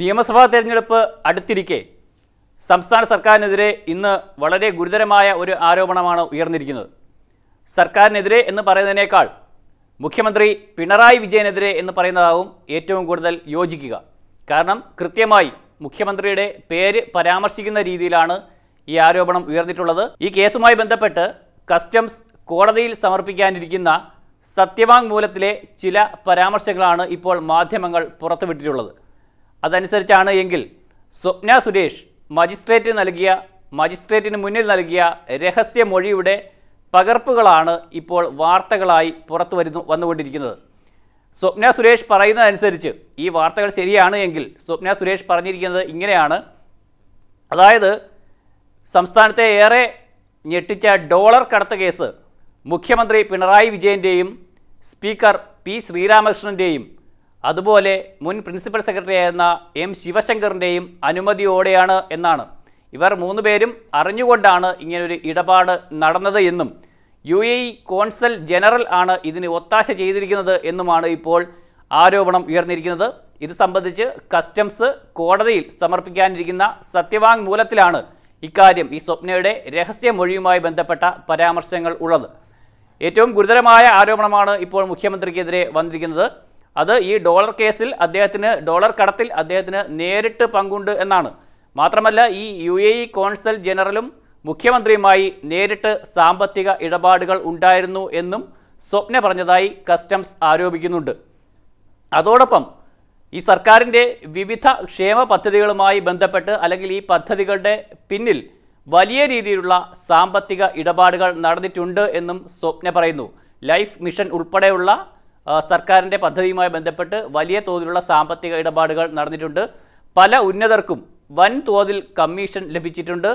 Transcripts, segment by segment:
നിയമസഭാ തെരഞ്ഞെടുപ്പ് അടുത്തിരിക്കെ സംസ്ഥാന സർക്കാരിനെതിരെ ഇന്ന് വളരെ ഗുരുതരമായ ഒരു ആരോപണമാണ് ഉയർന്നിരിക്കുന്നത്. സർക്കാരിനെതിരെ എന്ന് പറയുന്നതിനേക്കാൾ മുഖ്യമന്ത്രി പിണറായി വിജയനെതിരെ എന്ന് പറയുന്നതാവും ഏറ്റവും കൂടുതൽ യോജിക്കുക. കാരണം കൃത്യമായി മുഖ്യമന്ത്രിയുടെ പേര് പരാമർശിക്കുന്ന രീതിയിലാണ് ഈ ആരോപണം ഉയർന്നിട്ടുള്ളത്. ഈ കേസുമായി ബന്ധപ്പെട്ട് കസ്റ്റംസ് കോടതിയിൽ സമർപ്പിക്കാനിരിക്കുന്ന സത്യവാങ്മൂലത്തിലെ ചില പരാമർശങ്ങളാണ് ഇപ്പോൾ മാധ്യമങ്ങൾ പുറത്തുവിട്ടിട്ടുള്ളത്. അതനുസരിച്ചാണ് എങ്കിൽ സ്വപ്ന സുരേഷ് മജിസ്ട്രേറ്റ് നൽകിയ മജിസ്ട്രേറ്റിന് മുന്നിൽ നൽകിയ രഹസ്യമൊഴിയുടെ പകർപ്പുകളാണ് ഇപ്പോൾ വാർത്തകളായി പുറത്തു വരുന്നു വന്നുകൊണ്ടിരിക്കുന്നത്. സ്വപ്ന സുരേഷ് പറയുന്നതനുസരിച്ച് ഈ വാർത്തകൾ ശരിയാണ് എങ്കിൽ സ്വപ്ന സുരേഷ് പറഞ്ഞിരിക്കുന്നത് ഇങ്ങനെയാണ്. അതായത് സംസ്ഥാനത്തെ ഏറെ ഞെട്ടിച്ച ഡോളർ കടത്ത് കേസ് മുഖ്യമന്ത്രി പിണറായി വിജയന്റെയും സ്പീക്കർ പി ശ്രീരാമകൃഷ്ണന്റെയും അതുപോലെ മുൻ പ്രിൻസിപ്പൽ സെക്രട്ടറി സെക്രട്ടറിയായിരുന്ന എം ശിവശങ്കറിന്റെയും അനുമതിയോടെയാണ് എന്നാണ്. ഇവർ മൂന്ന് പേരും അറിഞ്ഞുകൊണ്ടാണ് ഇങ്ങനൊരു ഇടപാട് നടന്നത് എന്നും യു എ കോൺസൽ ജനറൽ ആണ് ഇതിന് ഒത്താശ ചെയ്തിരിക്കുന്നത് എന്നുമാണ് ഇപ്പോൾ ആരോപണം ഉയർന്നിരിക്കുന്നത്. ഇത് സംബന്ധിച്ച് കസ്റ്റംസ് കോടതിയിൽ സമർപ്പിക്കാനിരിക്കുന്ന സത്യവാങ്മൂലത്തിലാണ് ഇക്കാര്യം ഈ സ്വപ്നയുടെ രഹസ്യമൊഴിയുമായി ബന്ധപ്പെട്ട പരാമർശങ്ങൾ ഉള്ളത്. ഏറ്റവും ഗുരുതരമായ ആരോപണമാണ് ഇപ്പോൾ മുഖ്യമന്ത്രിക്കെതിരെ വന്നിരിക്കുന്നത്. അത് ഈ ഡോളർ കേസിൽ അദ്ദേഹത്തിന് ഡോളർ കടത്തിൽ അദ്ദേഹത്തിന് നേരിട്ട് പങ്കുണ്ട് എന്നാണ്. മാത്രമല്ല ഈ യു എ ഇ കോൺസൽ ജനറലും മുഖ്യമന്ത്രിയുമായി നേരിട്ട് സാമ്പത്തിക ഇടപാടുകൾ ഉണ്ടായിരുന്നു എന്നും സ്വപ്ന പറഞ്ഞതായി കസ്റ്റംസ് ആരോപിക്കുന്നുണ്ട്. അതോടൊപ്പം ഈ സർക്കാരിന്റെ വിവിധ ക്ഷേമ പദ്ധതികളുമായി ബന്ധപ്പെട്ട് അല്ലെങ്കിൽ ഈ പദ്ധതികളുടെ പിന്നിൽ വലിയ രീതിയിലുള്ള സാമ്പത്തിക ഇടപാടുകൾ നടന്നിട്ടുണ്ട് എന്നും സ്വപ്ന പറയുന്നു. ലൈഫ് മിഷൻ ഉൾപ്പെടെയുള്ള സർക്കാരിന്റെ പദ്ധതിയുമായി ബന്ധപ്പെട്ട് വലിയ തോതിലുള്ള സാമ്പത്തിക ഇടപാടുകൾ നടന്നിട്ടുണ്ട്. പല ഉന്നതർക്കും വൻ തോതിൽ കമ്മീഷൻ ലഭിച്ചിട്ടുണ്ട്.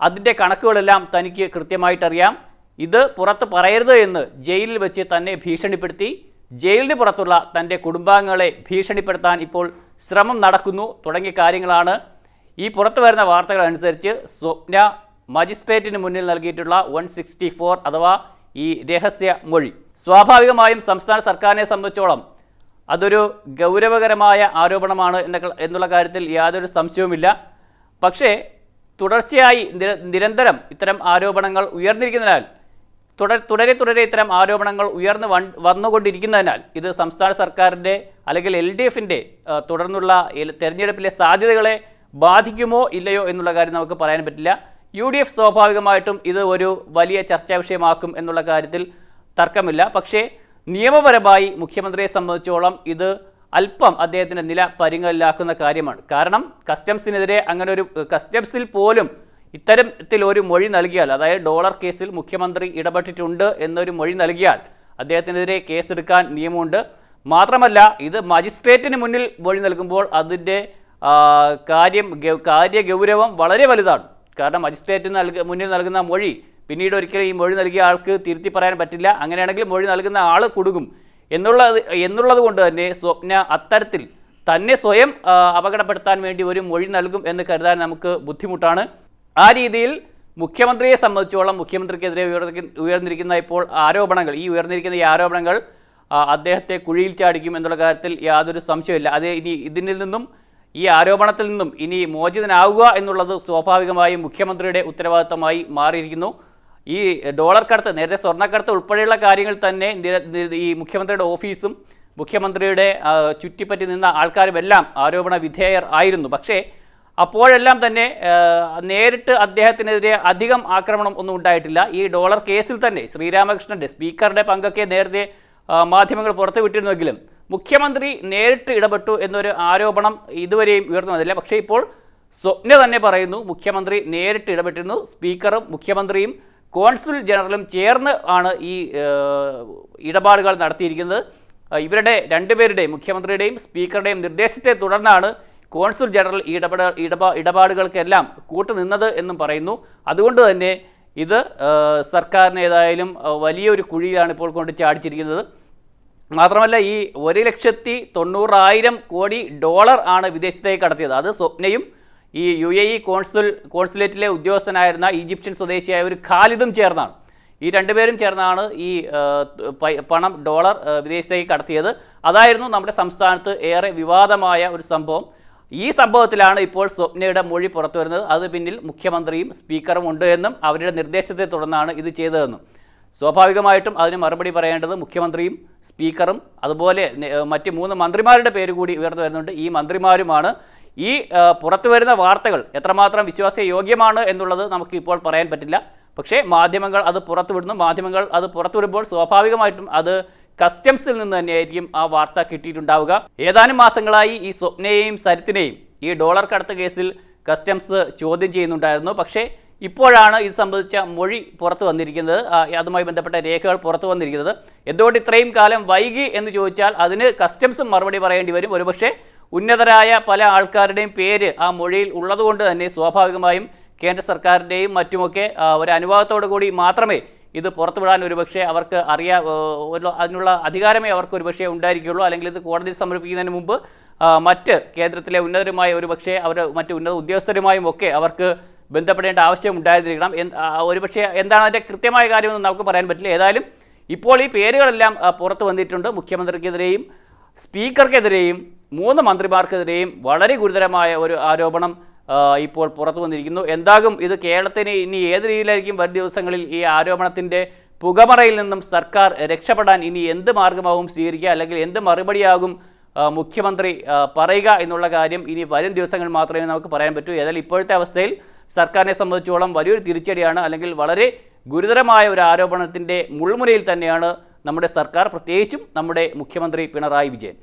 അതിന്റെ കണക്കുകളെല്ലാം തനിക്ക് കൃത്യമായിട്ടറിയാം. ഇത് പുറത്ത് പറയരുത് എന്ന് ജയിലിൽ വെച്ച് തന്നെ ഭീഷണിപ്പെടുത്തി. ജയിലിന് പുറത്തുള്ള തന്റെ കുടുംബാംഗങ്ങളെ ഭീഷണിപ്പെടുത്താൻ ഇപ്പോൾ ശ്രമം നടക്കുന്നു. തുടങ്ങിയ കാര്യങ്ങളാണ് ഈ പുറത്തു വരുന്ന വാർത്തകൾ അനുസരിച്ച് സ്വപ്ന മജിസ്ട്രേറ്റിന് മുന്നിൽ നൽകിയിട്ടുള്ള വൺ അഥവാ ഈ രഹസ്യ മൊഴി സ്വാഭാവികമായും സംസ്ഥാന സർക്കാരിനെ സംബന്ധിച്ചോളം അതൊരു ഗൗരവകരമായ ആരോപണമാണ് എന്നുള്ള കാര്യത്തിൽ യാതൊരു സംശയവുമില്ല. പക്ഷേ തുടർച്ചയായി നിരന്തരം ഇത്തരം ആരോപണങ്ങൾ ഉയർന്നിരിക്കുന്നതിനാൽ തുടർ തുടരെ തുടരെ ഇത്തരം ആരോപണങ്ങൾ ഉയർന്നു വൺ വന്നുകൊണ്ടിരിക്കുന്നതിനാൽ ഇത് സംസ്ഥാന സർക്കാരിന്റെ അല്ലെങ്കിൽ എൽ ഡി എഫിന്റെ തുടർന്നുള്ള തെരഞ്ഞെടുപ്പിലെ സാധ്യതകളെ ബാധിക്കുമോ ഇല്ലയോ എന്നുള്ള കാര്യം നമുക്ക് പറയാൻ പറ്റില്ല. യു ഡി എഫ് സ്വാഭാവികമായിട്ടും ഇത് ഒരു വലിയ ചർച്ചാ വിഷയമാക്കും എന്നുള്ള കാര്യത്തിൽ തർക്കമില്ല. പക്ഷേ നിയമപരമായി മുഖ്യമന്ത്രിയെ സംബന്ധിച്ചോളം ഇത് അല്പം അദ്ദേഹത്തിന്റെ നില പരിങ്ങലിലാക്കുന്ന കാര്യമാണ്. കാരണം കസ്റ്റംസിനെതിരെ അങ്ങനെ ഒരു കസ്റ്റംസിൽ പോലും ഇത്തരത്തിൽ ഒരു മൊഴി നൽകിയാൽ അതായത് ഡോളർ കേസിൽ മുഖ്യമന്ത്രി ഇടപെട്ടിട്ടുണ്ട് എന്നൊരു മൊഴി നൽകിയാൽ അദ്ദേഹത്തിനെതിരെ കേസെടുക്കാൻ നിയമമുണ്ട്. മാത്രമല്ല ഇത് മജിസ്ട്രേറ്റിന് മുന്നിൽ മൊഴി നൽകുമ്പോൾ അതിന്റെ കാര്യം കാര്യഗൗരവം ഗൗരവം വളരെ വലുതാണ്. കാരണം മജിസ്ട്രേറ്റ് നൽക മുന്നിൽ നൽകുന്ന മൊഴി പിന്നീട് ഒരിക്കലും ഈ മൊഴി നൽകിയ ആൾക്ക് തിരുത്തി പറയാൻ പറ്റില്ല. അങ്ങനെയാണെങ്കിൽ മൊഴി നൽകുന്ന ആൾ കുടുങ്ങും. എന്നുള്ളത് എന്നുള്ളത് കൊണ്ട് തന്നെ സ്വപ്ന അത്തരത്തിൽ തന്നെ സ്വയം അപകടപ്പെടുത്താൻ വേണ്ടി ഒരു മൊഴി നൽകും എന്ന് കരുതാൻ നമുക്ക് ബുദ്ധിമുട്ടാണ്. ആ രീതിയിൽ മുഖ്യമന്ത്രിയെ സംബന്ധിച്ചോളം മുഖ്യമന്ത്രിക്കെതിരെ ഉയർന്നിരിക്കുന്ന ഇപ്പോൾ ആരോപണങ്ങൾ ഈ ഉയർന്നിരിക്കുന്ന ഈ ആരോപണങ്ങൾ അദ്ദേഹത്തെ കുഴിയിൽ ചാടിക്കും എന്നുള്ള കാര്യത്തിൽ യാതൊരു സംശയമില്ല അത് ഇനി ഇതിൽ നിന്നും ഈ ആരോപണത്തിൽ നിന്നും ഇനി മോചിതനാവുക എന്നുള്ളത് സ്വാഭാവികമായും മുഖ്യമന്ത്രിയുടെ ഉത്തരവാദിത്തമായി മാറിയിരിക്കുന്നു. ഈ ഡോളർ കടത്ത് നേരത്തെ സ്വർണക്കടത്ത് ഉൾപ്പെടെയുള്ള കാര്യങ്ങൾ തന്നെ ഈ മുഖ്യമന്ത്രിയുടെ ഓഫീസും മുഖ്യമന്ത്രിയുടെ ചുറ്റിപ്പറ്റി നിന്ന ആൾക്കാരുമെല്ലാം ആരോപണ വിധേയർ ആയിരുന്നു. പക്ഷേ അപ്പോഴെല്ലാം തന്നെ നേരിട്ട് അദ്ദേഹത്തിനെതിരെ അധികം ആക്രമണം ഒന്നും ഉണ്ടായിട്ടില്ല. ഈ ഡോളർ കേസിൽ തന്നെ ശ്രീരാമകൃഷ്ണന്റെ സ്പീക്കറുടെ പങ്കൊക്കെ നേരത്തെ മാധ്യമങ്ങൾ പുറത്തുവിട്ടിരുന്നുവെങ്കിലും മുഖ്യമന്ത്രി നേരിട്ട് ഇടപെട്ടു എന്നൊരു ആരോപണം ഇതുവരെയും ഉയർന്നു വന്നില്ല. പക്ഷേ ഇപ്പോൾ സ്വപ്ന തന്നെ പറയുന്നു മുഖ്യമന്ത്രി നേരിട്ട് ഇടപെട്ടിരുന്നു സ്പീക്കറും മുഖ്യമന്ത്രിയും കോൺസുൽ ജനറലും ചേർന്ന് ആണ് ഈ ഇടപാടുകൾ നടത്തിയിരിക്കുന്നത്. ഇവരുടെ രണ്ടുപേരുടെയും മുഖ്യമന്ത്രിയുടെയും സ്പീക്കറുടെയും നിർദ്ദേശത്തെ തുടർന്നാണ് കോൺസുൽ ജനറൽ ഇടപെട ഇടപാ ഇടപാടുകൾക്കെല്ലാം കൂട്ടുനിന്നത് എന്നും പറയുന്നു. അതുകൊണ്ട് തന്നെ ഇത് സർക്കാരിനേതായാലും വലിയൊരു കുഴിയിലാണ് ഇപ്പോൾ കൊണ്ട് ചാടിച്ചിരിക്കുന്നത്. മാത്രമല്ല ഈ ഒരു ലക്ഷത്തി തൊണ്ണൂറായിരം കോടി ഡോളർ ആണ് വിദേശത്തേക്ക് കടത്തിയത്. അത് സ്വപ്നയും ഈ യു എ ഇ കോൺസുൽ കോൺസുലേറ്റിലെ ഉദ്യോഗസ്ഥനായിരുന്ന ഈജിപ്ഷ്യൻ സ്വദേശിയായ ഒരു ഖാലിദും ചേർന്നാണ്. ഈ രണ്ടുപേരും ചേർന്നാണ് ഈ പണം ഡോളർ വിദേശത്തേക്ക് കടത്തിയത്. അതായിരുന്നു നമ്മുടെ സംസ്ഥാനത്ത് ഏറെ വിവാദമായ ഒരു സംഭവം. ഈ സംഭവത്തിലാണ് ഇപ്പോൾ സ്വപ്നയുടെ മൊഴി പുറത്തു വരുന്നത്. അത് പിന്നിൽ മുഖ്യമന്ത്രിയും സ്പീക്കറും ഉണ്ട് എന്നും അവരുടെ നിർദ്ദേശത്തെ തുടർന്നാണ് ഇത് ചെയ്തതെന്നും. സ്വാഭാവികമായിട്ടും അതിന് മറുപടി പറയേണ്ടത് മുഖ്യമന്ത്രിയും സ്പീക്കറും അതുപോലെ മറ്റ് മൂന്ന് മന്ത്രിമാരുടെ പേര് കൂടി ഉയർന്നു വരുന്നുണ്ട്. ഈ മന്ത്രിമാരുമാണ്. ഈ പുറത്തു വരുന്ന വാർത്തകൾ എത്രമാത്രം വിശ്വാസയോഗ്യമാണ് എന്നുള്ളത് നമുക്ക് ഇപ്പോൾ പറയാൻ പറ്റില്ല. പക്ഷേ മാധ്യമങ്ങൾ അത് പുറത്തുവിടുന്നു. മാധ്യമങ്ങൾ അത് പുറത്തുവിടുമ്പോൾ സ്വാഭാവികമായിട്ടും അത് കസ്റ്റംസിൽ നിന്ന് തന്നെയായിരിക്കും ആ വാർത്ത കിട്ടിയിട്ടുണ്ടാവുക. ഏതാനും മാസങ്ങളായി ഈ സ്വപ്നയെയും സരിത്തിനെയും ഈ ഡോളർ കടത്ത് കേസിൽ കസ്റ്റംസ് ചോദ്യം ചെയ്യുന്നുണ്ടായിരുന്നു. പക്ഷേ ഇപ്പോഴാണ് ഇത് സംബന്ധിച്ച മൊഴി പുറത്തു വന്നിരിക്കുന്നത്. അതുമായി ബന്ധപ്പെട്ട രേഖകൾ പുറത്തു വന്നിരിക്കുന്നത്. എന്തുകൊണ്ട് ഇത്രയും കാലം വൈകി എന്ന് ചോദിച്ചാൽ അതിന് കസ്റ്റംസും മറുപടി പറയേണ്ടി വരും. ഒരുപക്ഷെ ഉന്നതരായ പല ആൾക്കാരുടെയും പേര് ആ മൊഴിയിൽ ഉള്ളതുകൊണ്ട് തന്നെ സ്വാഭാവികമായും കേന്ദ്ര സർക്കാരിന്റെയും മറ്റുമൊക്കെ ഒരു അനുവാദത്തോടു കൂടി മാത്രമേ ഇത് പുറത്തുവിടാൻ ഒരുപക്ഷെ അവർക്ക് അറിയാ അതിനുള്ള അധികാരമേ അവർക്ക് ഒരുപക്ഷെ ഉണ്ടായിരിക്കുകയുള്ളൂ അല്ലെങ്കിൽ ഇത് കോടതിയിൽ സമർപ്പിക്കുന്നതിന് മുമ്പ് മറ്റ് കേന്ദ്രത്തിലെ ഉന്നതരുമായ ഒരുപക്ഷെ അവർ മറ്റ് ഉന്നത ഉദ്യോഗസ്ഥരുമായും ഒക്കെ അവർക്ക് ബന്ധപ്പെടേണ്ട ആവശ്യം ഉണ്ടായിരുന്നിരിക്കണം ഒരുപക്ഷെ എന്താണ് അതിന്റെ കൃത്യമായ കാര്യമെന്ന് നമുക്ക് പറയാൻ പറ്റില്ല. ഏതായാലും ഇപ്പോൾ ഈ പേരുകളെല്ലാം പുറത്തു വന്നിട്ടുണ്ട്. മുഖ്യമന്ത്രിക്കെതിരെയും സ്പീക്കർക്കെതിരെയും മൂന്ന് മന്ത്രിമാർക്കെതിരെയും വളരെ ഗുരുതരമായ ഒരു ആരോപണം ഇപ്പോൾ പുറത്തു വന്നിരിക്കുന്നു. എന്താകും ഇത് കേരളത്തിന് ഇനി ഏത് രീതിയിലായിരിക്കും വരും ദിവസങ്ങളിൽ ഈ ആരോപണത്തിന്റെ പുകമറയിൽ നിന്നും സർക്കാർ രക്ഷപ്പെടാൻ ഇനി എന്ത് മാർഗമാവും സ്വീകരിക്കുക അല്ലെങ്കിൽ എന്ത് മറുപടിയാകും മുഖ്യമന്ത്രി പറയുക എന്നുള്ള കാര്യം ഇനി വരും ദിവസങ്ങൾ മാത്രമേ നമുക്ക് പറയാൻ പറ്റൂ. ഏതായാലും ഇപ്പോഴത്തെ അവസ്ഥയിൽ സർക്കാരിനെ സംബന്ധിച്ചോളം വലിയൊരു തിരിച്ചടിയാണ് അല്ലെങ്കിൽ വളരെ ഗുരുതരമായ ഒരു ആരോപണത്തിന്റെ മുൾമുനയിൽ തന്നെയാണ് നമ്മുടെ സർക്കാർ. പ്രത്യേകിച്ചും നമ്മുടെ മുഖ്യമന്ത്രി പിണറായി വിജയൻ.